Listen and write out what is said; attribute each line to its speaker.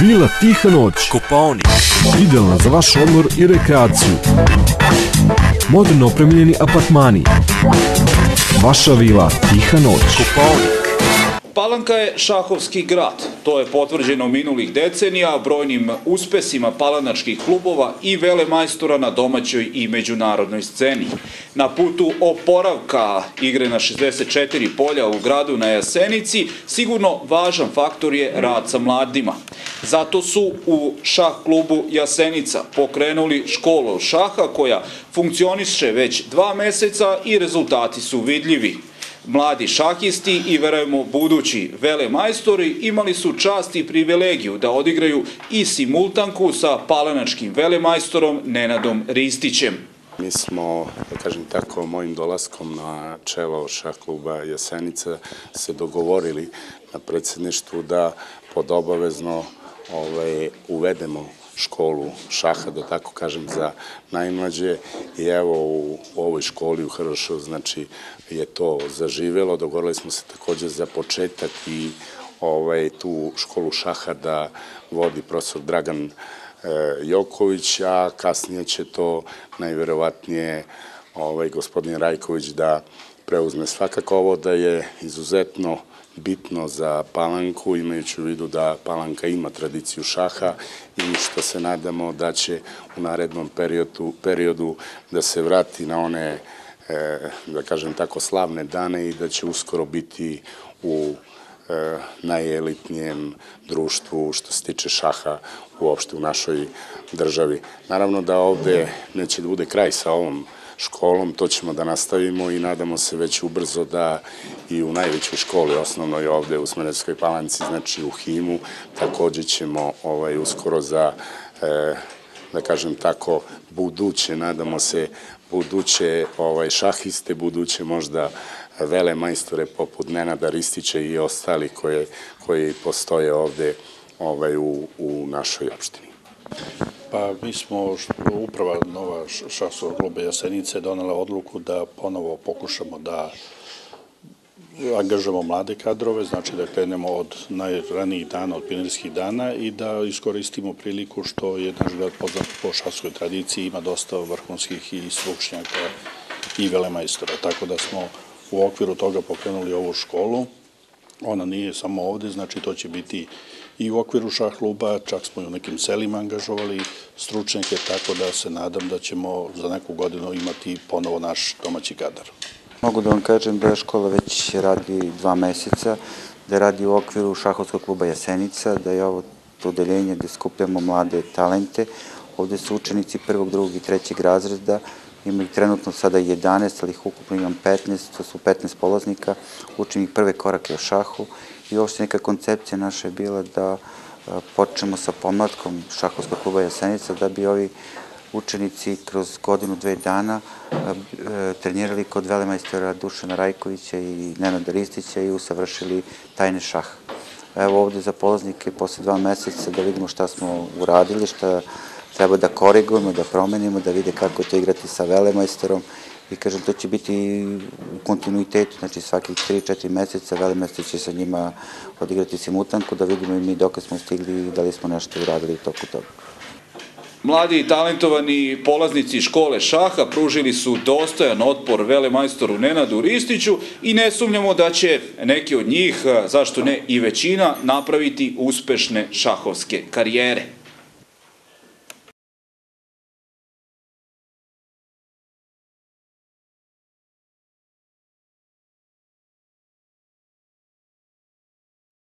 Speaker 1: Vila Tiha noć.
Speaker 2: Kopaonik.
Speaker 1: Idealna za vaš odmor i rekreaciju. Moderno opremljeni apartmani. Vaša vila Tiha noć.
Speaker 2: Kopaonik.
Speaker 3: Palanka je šahovski grad. To je potvrđeno minulih decenija brojnim uspesima palanačkih klubova i vele majstora na domaćoj i međunarodnoj sceni. Na putu oporavka igre na 64 polja u gradu na Jasenici sigurno važan faktor je rad sa mladima. Zato su u šah klubu Jasenica pokrenuli školu šaha koja funkcioniše već dva meseca i rezultati su vidljivi. Mladi šahisti i verujemo budući vele majstori imali su čast i privilegiju da odigraju i simultanku sa palanačkim velemajstorom Nenadom Ristićem.
Speaker 4: Mi smo, da kažem tako, mojim dolaskom na čelo šah kluba Jasenica se dogovorili na predsedništvu da pod obavezno ovaj, uvedemo školu šaha, da tako kažem, za najmlađe i evo u, ovoj školi u Hrvašu, znači, je to zaživelo. Dogovorili smo se takođe za početak i ovaj, tu školu šaha da vodi profesor Dragan e, Joković, a kasnije će to najverovatnije ovaj, gospodin Rajković da preuzme. Svakako ovo da je izuzetno bitno za Palanku, imajući u vidu da Palanka ima tradiciju šaha i što se nadamo da će u narednom periodu, periodu da se vrati na one, e, da kažem tako, slavne dane i da će uskoro biti u e, najelitnijem društvu što se tiče šaha uopšte u našoj državi. Naravno da ovde neće da bude kraj sa ovom školom, to ćemo da nastavimo i nadamo se već ubrzo da i u najvećoj školi, osnovnoj ovde u Smederskoj palanci, znači u Himu, takođe ćemo ovaj, uskoro za, e, da kažem tako, buduće, nadamo se, buduće ovaj, šahiste, buduće možda vele majstore poput Nenada Ristića i ostali koje, koji postoje ovde ovaj, u, u našoj opštini.
Speaker 5: Pa mi smo, uprava Nova šahskog kluba Jasenice donela odluku da ponovo pokušamo da angažamo mlade kadrove, znači da krenemo od najranijih dana, od pionirskih dana i da iskoristimo priliku što je naš grad poznat po šahskoj tradiciji, ima dosta vrhunskih i stručnjaka i velemajstora, tako da smo u okviru toga pokrenuli ovu školu. Ona nije samo ovde, znači to će biti i u okviru šah kluba, čak smo i u nekim selima angažovali stručnjake, tako da se nadam da ćemo za neku godinu imati ponovo naš domaći kadar.
Speaker 6: Mogu da vam kažem da škola već radi dva meseca, da radi u okviru šahovskog kluba Jasenica, da je ovo odeljenje gde skupljamo mlade talente. Ovde su učenici prvog, drugog i trećeg razreda, ima ih trenutno sada 11, ali ih ukupno imam 15, to su 15 polaznika, učim ih prve korake o šahu i uopšte neka koncepcija naša je bila da počnemo sa pomlatkom šahovskog kluba Jasenica, da bi ovi učenici kroz godinu, dve dana trenirali kod velemajstora Dušana Rajkovića i Nenada Ristića i usavršili tajne šah. Evo ovde za polaznike posle dva meseca da vidimo šta smo uradili, šta treba da korigujemo, da promenimo, da vide kako to igrati sa velemajstorom i kažem, to će biti u kontinuitetu, znači svakih 3-4 meseca velemajstor će sa njima odigrati simutanku, da vidimo i mi dok smo stigli i da li smo nešto uradili toku toga.
Speaker 3: Mladi i talentovani polaznici škole šaha pružili su dostojan otpor velemajstoru Nenadu Ristiću i ne sumnjamo da će neki od njih, zašto ne i većina, napraviti uspešne šahovske karijere.